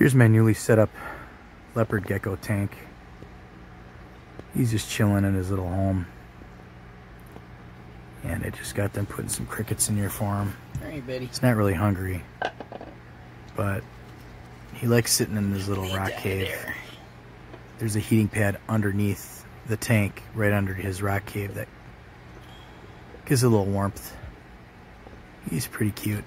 Here's my newly set up leopard gecko tank. He's just chilling in his little home. And I just got them putting some crickets in here for him. Hey, buddy. He's not really hungry, but he likes sitting in his little rock cave. There's a heating pad underneath the tank, right under his rock cave that gives a little warmth. He's pretty cute.